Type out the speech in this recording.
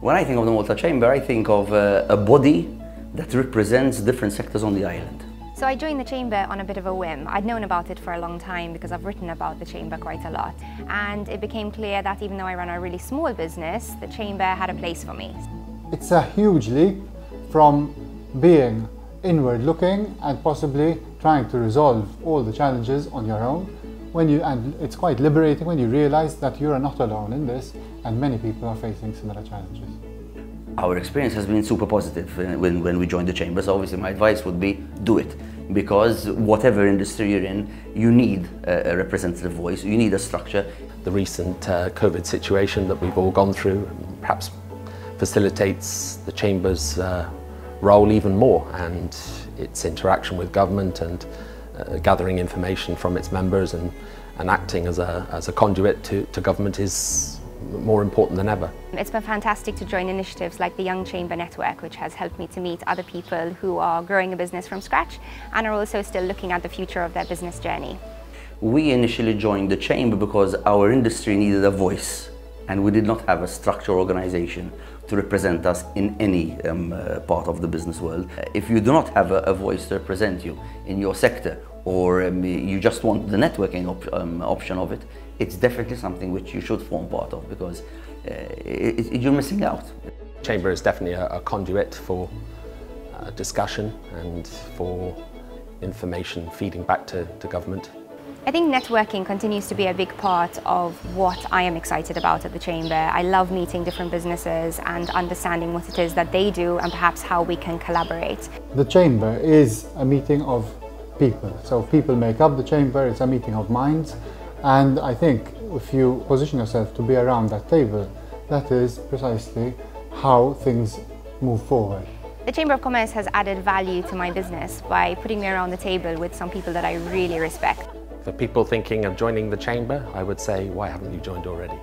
When I think of the Malta Chamber, I think of uh, a body that represents different sectors on the island. So I joined the Chamber on a bit of a whim. I'd known about it for a long time because I've written about the Chamber quite a lot. And it became clear that even though I run a really small business, the Chamber had a place for me. It's a huge leap from being inward looking and possibly trying to resolve all the challenges on your own when you and it's quite liberating when you realize that you are not alone in this and many people are facing similar challenges. Our experience has been super positive uh, when, when we joined the chamber. So obviously my advice would be do it because whatever industry you're in, you need a, a representative voice, you need a structure. The recent uh, COVID situation that we've all gone through perhaps facilitates the chamber's uh, role even more and its interaction with government and uh, gathering information from its members and, and acting as a, as a conduit to, to government is more important than ever. It's been fantastic to join initiatives like the Young Chamber Network, which has helped me to meet other people who are growing a business from scratch and are also still looking at the future of their business journey. We initially joined the Chamber because our industry needed a voice and we did not have a structure organization to represent us in any um, uh, part of the business world. If you do not have a, a voice to represent you in your sector or um, you just want the networking op um, option of it, it's definitely something which you should form part of because uh, it, it, you're missing out. Chamber is definitely a, a conduit for uh, discussion and for information feeding back to, to government. I think networking continues to be a big part of what I am excited about at the Chamber. I love meeting different businesses and understanding what it is that they do and perhaps how we can collaborate. The Chamber is a meeting of people. So people make up the Chamber, it's a meeting of minds and I think if you position yourself to be around that table, that is precisely how things move forward. The Chamber of Commerce has added value to my business by putting me around the table with some people that I really respect. For people thinking of joining the Chamber, I would say, why haven't you joined already?